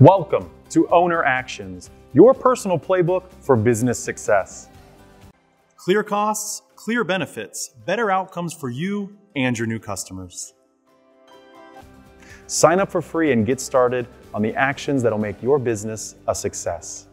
Welcome to Owner Actions, your personal playbook for business success. Clear costs, clear benefits, better outcomes for you and your new customers. Sign up for free and get started on the actions that'll make your business a success.